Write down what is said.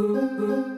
Ooh, ooh.